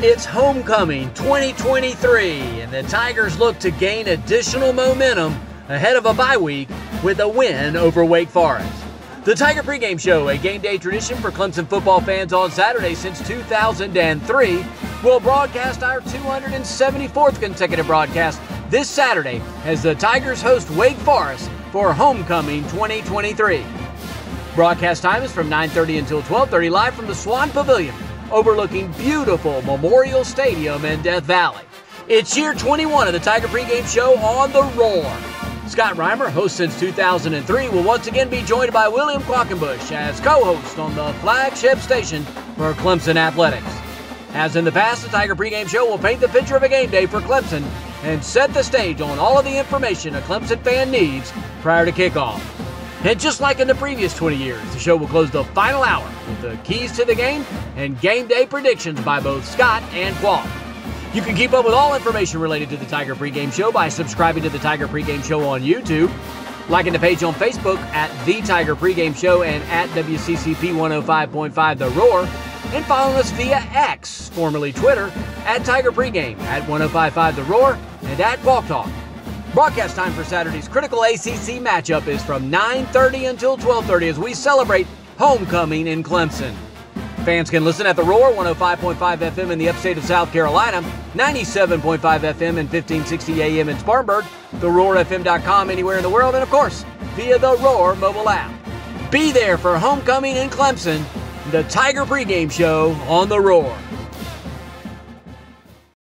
It's homecoming 2023, and the Tigers look to gain additional momentum ahead of a bye week with a win over Wake Forest. The Tiger pregame show, a game day tradition for Clemson football fans on Saturday since 2003, will broadcast our 274th consecutive broadcast this Saturday as the Tigers host Wake Forest for Homecoming 2023. Broadcast time is from 9:30 until 12:30 live from the Swann Pavilion overlooking beautiful Memorial Stadium in Death Valley. It's year 21 of the Tiger pregame show on the Roar. Scott Rhymer, host since 2003, will once again be joined by William Qualkinbush as co-host on the flagship station for Clemson Athletics. As in the past, the Tiger pregame show will paint the picture of a game day for Clemson and set the stage on all of the information a Clemson fan needs prior to kickoff. And just like in the previous 20 years, the show will close the final hour with the keys to the game and game day predictions by both Scott and Qualk. You can keep up with all information related to the Tiger Pregame Show by subscribing to the Tiger Pregame Show on YouTube, liking the page on Facebook at The Tiger Pregame Show and at WCCP 105.5 The Roar, and following us via X, formerly Twitter, at Tiger Pregame, at 105.5 The Roar, and at Qualk Talk. Broadcast time for Saturday's critical ACC matchup is from 9:30 until 12:30 as we celebrate homecoming in Clemson. Fans can listen at the Roar 105.5 FM in the upstate of South Carolina, 97.5 FM and 1560 AM in Spartanburg, theroarfm.com anywhere in the world, and of course, via the Roar mobile app. Be there for homecoming in Clemson, the Tiger pregame show on the Roar.